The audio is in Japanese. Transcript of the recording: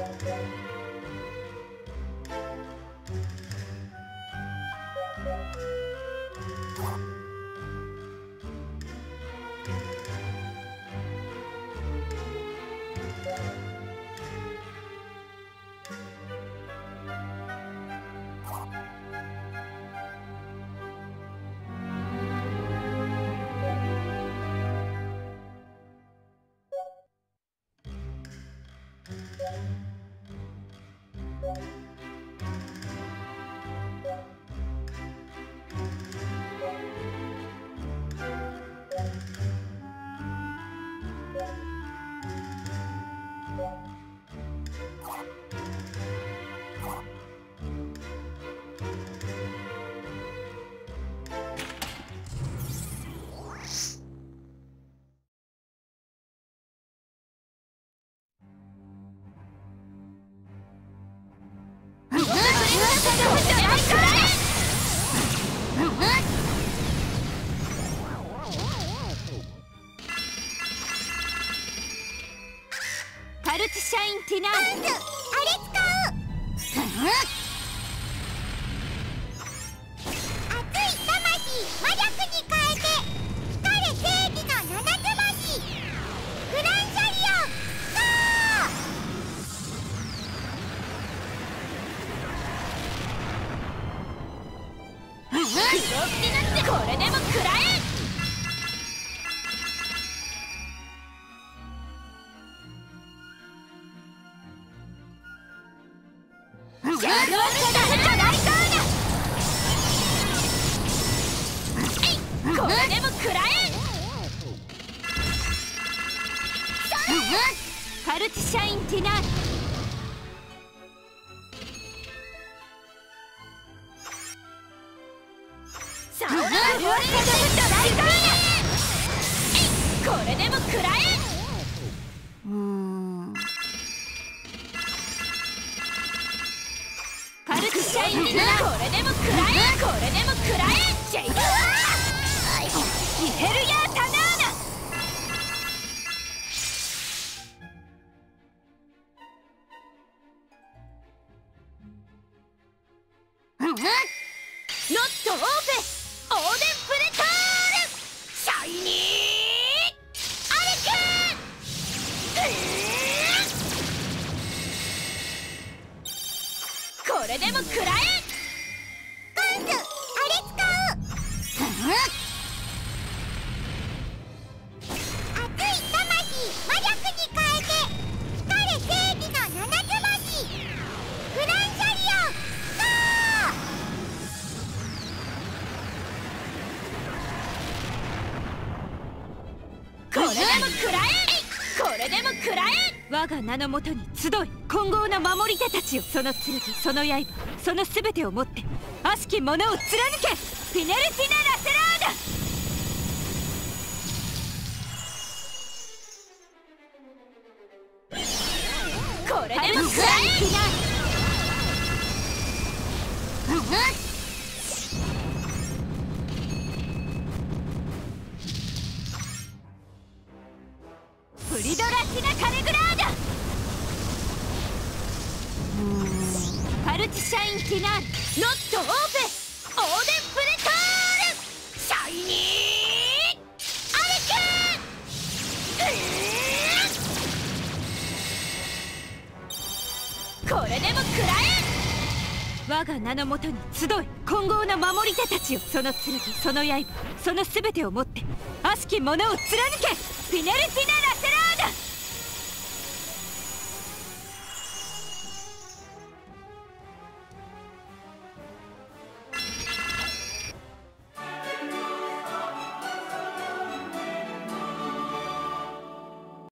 you カルツシャインティナーになってこれでも食らえカルチシャインティナー。でも食らえカルチシャインティナールこれでも食らえこれでも食らえジェイクイヘルヤータナーナノットオーペオーデンこれでも食らえガンズあれ使う熱い魂魔力に変えて光れ正義の七つ星グランシャリオゴーこれでも食らえこれでも食らえ我が名のもとに集い混合な守り手たちよ。その剣その刃その全てをもって悪しき者を貫け！フィネルティナ・ラセラーダこれでも食らえプリドラシナ・カレグラーダカルチシャインティナールノットオーペオーデンプレタールシャイニーアレクこれでも食らえ我が名のもとに集い混合な守り手たちよ。その剣その刃その全てをもって悪しき者を貫け。フィネルティナ・ラセラーダ。